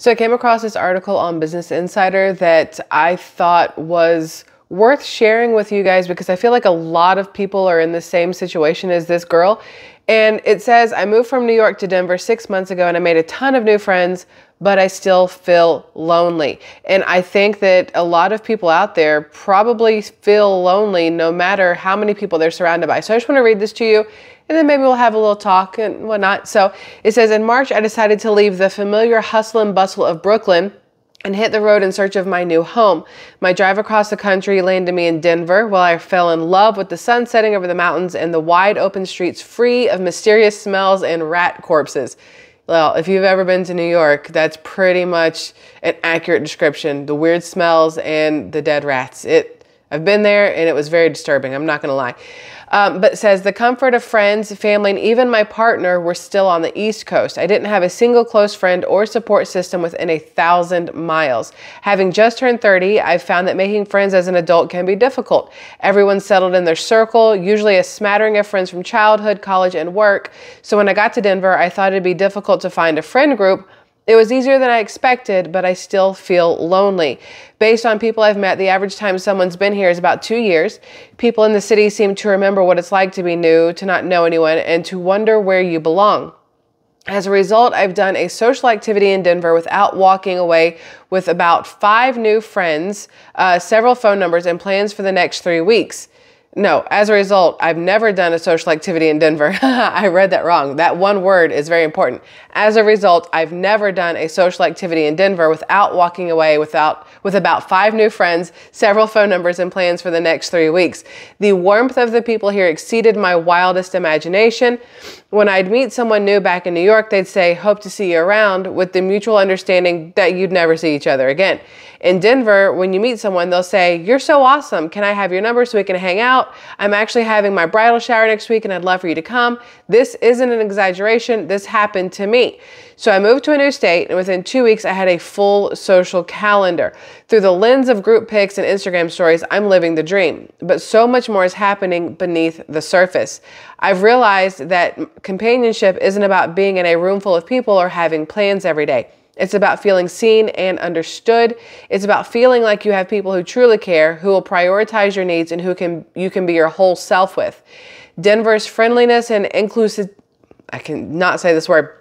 So I came across this article on Business Insider that I thought was worth sharing with you guys because I feel like a lot of people are in the same situation as this girl. And it says, I moved from New York to Denver six months ago and I made a ton of new friends, but I still feel lonely. And I think that a lot of people out there probably feel lonely no matter how many people they're surrounded by. So I just want to read this to you and then maybe we'll have a little talk and whatnot. So it says, In March, I decided to leave the familiar hustle and bustle of Brooklyn and hit the road in search of my new home. My drive across the country landed me in Denver, while I fell in love with the sun setting over the mountains and the wide open streets free of mysterious smells and rat corpses. Well, if you've ever been to New York, that's pretty much an accurate description. The weird smells and the dead rats. It I've been there and it was very disturbing. I'm not going to lie. Um, but says the comfort of friends, family, and even my partner were still on the East Coast. I didn't have a single close friend or support system within a thousand miles. Having just turned 30, I've found that making friends as an adult can be difficult. Everyone's settled in their circle, usually a smattering of friends from childhood, college, and work. So when I got to Denver, I thought it'd be difficult to find a friend group it was easier than I expected, but I still feel lonely. Based on people I've met, the average time someone's been here is about two years. People in the city seem to remember what it's like to be new, to not know anyone, and to wonder where you belong. As a result, I've done a social activity in Denver without walking away with about five new friends, uh, several phone numbers, and plans for the next three weeks. No, as a result, I've never done a social activity in Denver. I read that wrong. That one word is very important. As a result, I've never done a social activity in Denver without walking away without with about five new friends, several phone numbers and plans for the next 3 weeks. The warmth of the people here exceeded my wildest imagination. When I'd meet someone new back in New York, they'd say, "Hope to see you around," with the mutual understanding that you'd never see each other again. In Denver, when you meet someone, they'll say, "You're so awesome. Can I have your number so we can hang out?" Out. I'm actually having my bridal shower next week and I'd love for you to come. This isn't an exaggeration. This happened to me. So I moved to a new state and within two weeks I had a full social calendar. Through the lens of group pics and Instagram stories, I'm living the dream. But so much more is happening beneath the surface. I've realized that companionship isn't about being in a room full of people or having plans every day. It's about feeling seen and understood. It's about feeling like you have people who truly care, who will prioritize your needs and who can you can be your whole self with. Denver's friendliness and inclusive I can not say this word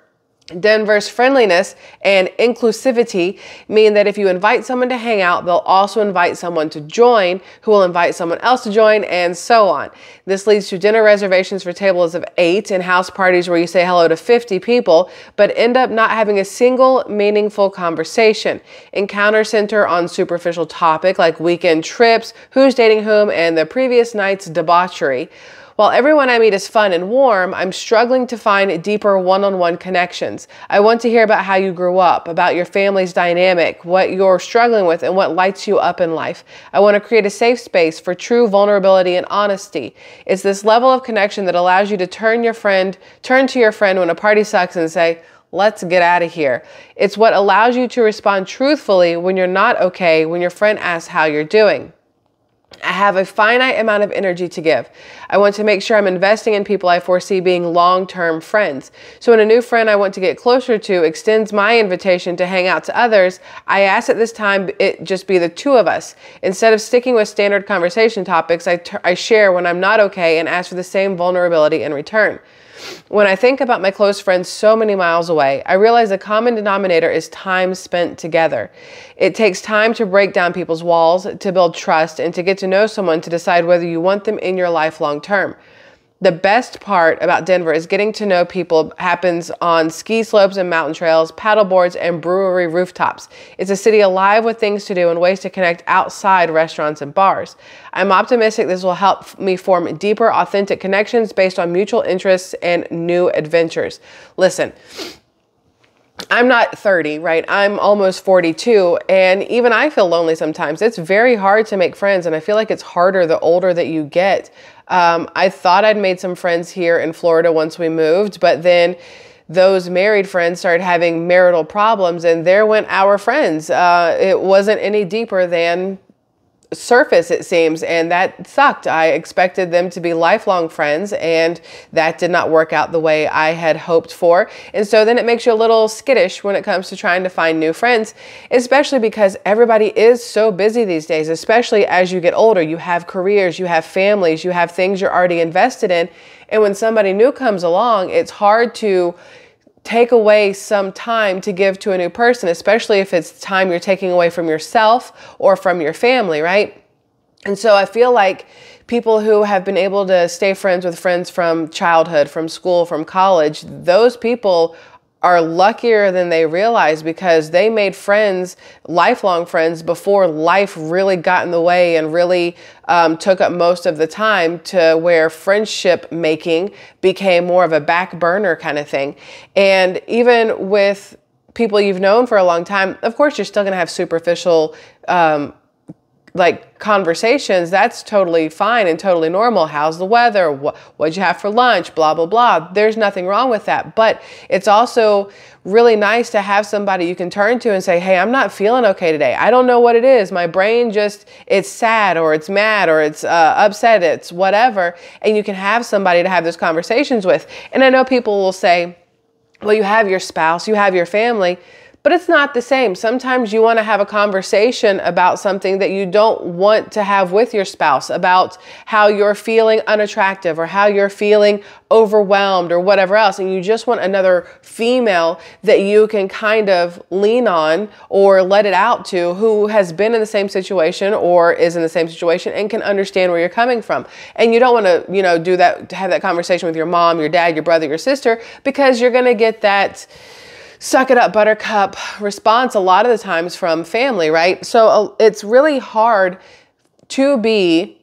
Denver's friendliness and inclusivity mean that if you invite someone to hang out, they'll also invite someone to join who will invite someone else to join and so on. This leads to dinner reservations for tables of eight and house parties where you say hello to 50 people, but end up not having a single meaningful conversation. Encounter center on superficial topic like weekend trips, who's dating whom, and the previous night's debauchery. While everyone I meet is fun and warm, I'm struggling to find deeper one on one connections. I want to hear about how you grew up, about your family's dynamic, what you're struggling with, and what lights you up in life. I want to create a safe space for true vulnerability and honesty. It's this level of connection that allows you to turn your friend, turn to your friend when a party sucks and say, Let's get out of here. It's what allows you to respond truthfully when you're not okay, when your friend asks how you're doing. I have a finite amount of energy to give. I want to make sure I'm investing in people I foresee being long term friends. So, when a new friend I want to get closer to extends my invitation to hang out to others, I ask at this time it just be the two of us. Instead of sticking with standard conversation topics, I, I share when I'm not okay and ask for the same vulnerability in return. When I think about my close friends so many miles away, I realize the common denominator is time spent together. It takes time to break down people's walls, to build trust, and to get to know someone to decide whether you want them in your life long term. The best part about Denver is getting to know people happens on ski slopes and mountain trails, paddle boards, and brewery rooftops. It's a city alive with things to do and ways to connect outside restaurants and bars. I'm optimistic this will help me form deeper, authentic connections based on mutual interests and new adventures. Listen, I'm not 30, right? I'm almost 42, and even I feel lonely sometimes. It's very hard to make friends, and I feel like it's harder the older that you get. Um, I thought I'd made some friends here in Florida once we moved, but then those married friends started having marital problems, and there went our friends. Uh, it wasn't any deeper than surface, it seems, and that sucked. I expected them to be lifelong friends, and that did not work out the way I had hoped for. And so then it makes you a little skittish when it comes to trying to find new friends, especially because everybody is so busy these days, especially as you get older. You have careers, you have families, you have things you're already invested in. And when somebody new comes along, it's hard to take away some time to give to a new person, especially if it's time you're taking away from yourself or from your family, right? And so I feel like people who have been able to stay friends with friends from childhood, from school, from college, those people are luckier than they realize because they made friends, lifelong friends, before life really got in the way and really um, took up most of the time to where friendship making became more of a back burner kind of thing. And even with people you've known for a long time, of course, you're still going to have superficial um, like conversations, that's totally fine and totally normal. How's the weather? What what'd you have for lunch? Blah blah blah. There's nothing wrong with that. But it's also really nice to have somebody you can turn to and say, "Hey, I'm not feeling okay today. I don't know what it is. My brain just it's sad or it's mad or it's uh, upset. It's whatever." And you can have somebody to have those conversations with. And I know people will say, "Well, you have your spouse, you have your family." But it's not the same. Sometimes you want to have a conversation about something that you don't want to have with your spouse, about how you're feeling unattractive or how you're feeling overwhelmed or whatever else. And you just want another female that you can kind of lean on or let it out to who has been in the same situation or is in the same situation and can understand where you're coming from. And you don't want to, you know, do that, have that conversation with your mom, your dad, your brother, your sister, because you're going to get that suck it up buttercup response a lot of the times from family, right? So uh, it's really hard to be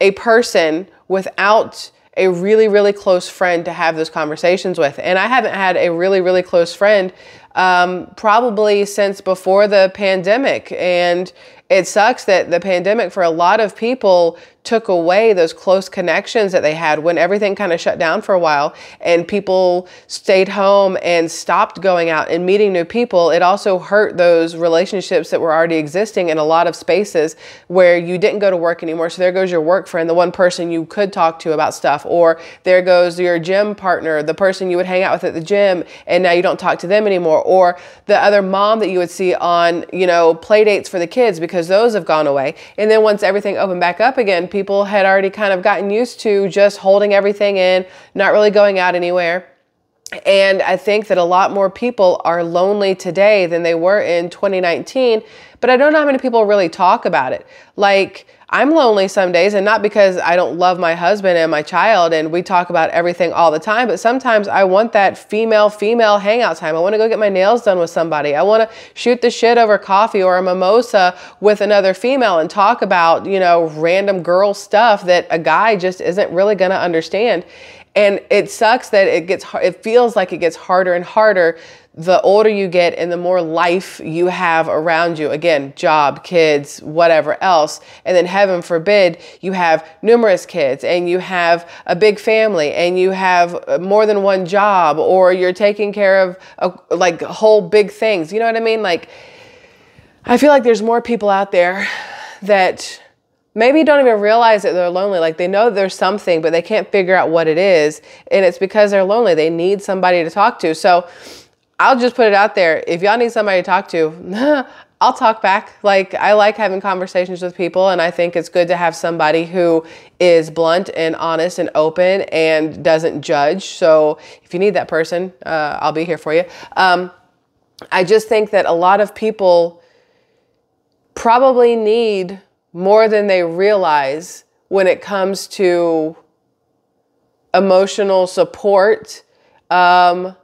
a person without a really, really close friend to have those conversations with. And I haven't had a really, really close friend um, probably since before the pandemic. And it sucks that the pandemic for a lot of people took away those close connections that they had when everything kind of shut down for a while and people stayed home and stopped going out and meeting new people. It also hurt those relationships that were already existing in a lot of spaces where you didn't go to work anymore. So there goes your work friend, the one person you could talk to about stuff, or there goes your gym partner, the person you would hang out with at the gym, and now you don't talk to them anymore, or the other mom that you would see on, you know, play dates for the kids because those have gone away. And then once everything opened back up again, people had already kind of gotten used to just holding everything in, not really going out anywhere. And I think that a lot more people are lonely today than they were in 2019, but I don't know how many people really talk about it. Like, I'm lonely some days, and not because I don't love my husband and my child, and we talk about everything all the time, but sometimes I want that female female hangout time. I want to go get my nails done with somebody. I want to shoot the shit over coffee or a mimosa with another female and talk about, you know, random girl stuff that a guy just isn't really going to understand. And it sucks that it gets, it feels like it gets harder and harder the older you get and the more life you have around you. Again, job, kids, whatever else. And then heaven forbid you have numerous kids and you have a big family and you have uh, more than one job or you're taking care of a, like whole big things. You know what I mean? Like, I feel like there's more people out there that maybe don't even realize that they're lonely. Like they know there's something, but they can't figure out what it is. And it's because they're lonely. They need somebody to talk to. So I'll just put it out there. If y'all need somebody to talk to, I'll talk back. Like I like having conversations with people and I think it's good to have somebody who is blunt and honest and open and doesn't judge. So if you need that person, uh, I'll be here for you. Um, I just think that a lot of people probably need more than they realize when it comes to emotional support um,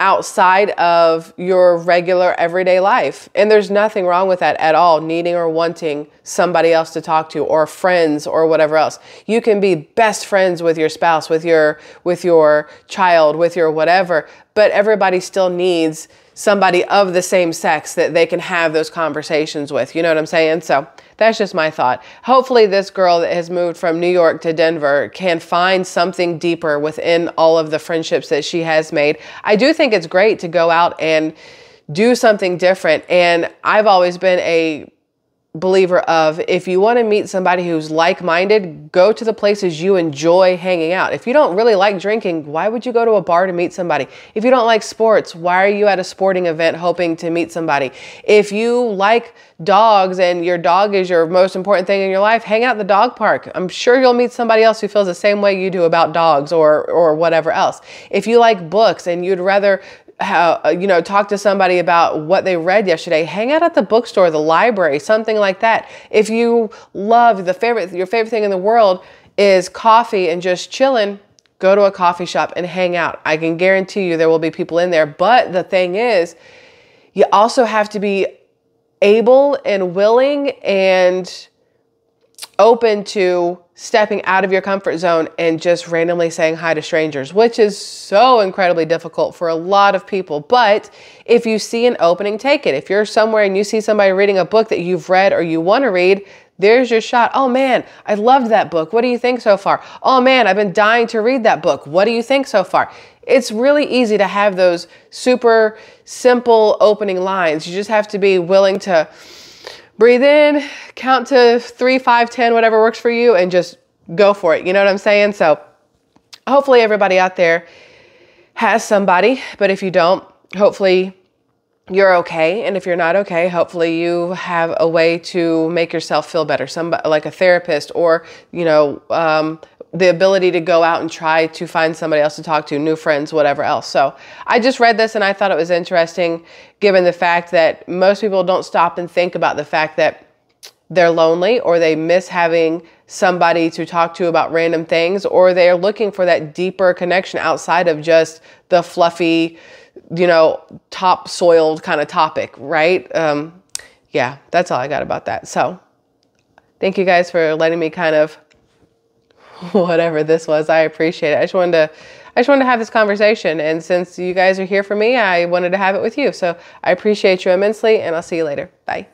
outside of your regular everyday life. And there's nothing wrong with that at all, needing or wanting somebody else to talk to or friends or whatever else. You can be best friends with your spouse, with your with your child, with your whatever, but everybody still needs somebody of the same sex that they can have those conversations with. You know what I'm saying? So that's just my thought. Hopefully, this girl that has moved from New York to Denver can find something deeper within all of the friendships that she has made. I do think it's great to go out and do something different. And I've always been a believer of if you want to meet somebody who's like-minded, go to the places you enjoy hanging out. If you don't really like drinking, why would you go to a bar to meet somebody? If you don't like sports, why are you at a sporting event hoping to meet somebody? If you like dogs and your dog is your most important thing in your life, hang out the dog park. I'm sure you'll meet somebody else who feels the same way you do about dogs or or whatever else. If you like books and you'd rather how, uh, you know, talk to somebody about what they read yesterday. Hang out at the bookstore, the library, something like that. If you love the favorite, your favorite thing in the world is coffee and just chilling, go to a coffee shop and hang out. I can guarantee you there will be people in there. But the thing is, you also have to be able and willing and open to stepping out of your comfort zone and just randomly saying hi to strangers, which is so incredibly difficult for a lot of people. But if you see an opening, take it. If you're somewhere and you see somebody reading a book that you've read or you want to read, there's your shot. Oh man, I loved that book. What do you think so far? Oh man, I've been dying to read that book. What do you think so far? It's really easy to have those super simple opening lines. You just have to be willing to breathe in, count to three, five, ten, whatever works for you, and just go for it. You know what I'm saying? So hopefully everybody out there has somebody, but if you don't, hopefully you're okay. And if you're not okay, hopefully you have a way to make yourself feel better. Somebody like a therapist or, you know, um, the ability to go out and try to find somebody else to talk to, new friends, whatever else. So I just read this and I thought it was interesting given the fact that most people don't stop and think about the fact that they're lonely or they miss having somebody to talk to about random things or they're looking for that deeper connection outside of just the fluffy, you know, top soiled kind of topic, right? Um, yeah, that's all I got about that. So thank you guys for letting me kind of whatever this was. I appreciate it. I just wanted to I just wanted to have this conversation and since you guys are here for me, I wanted to have it with you. So I appreciate you immensely and I'll see you later. Bye.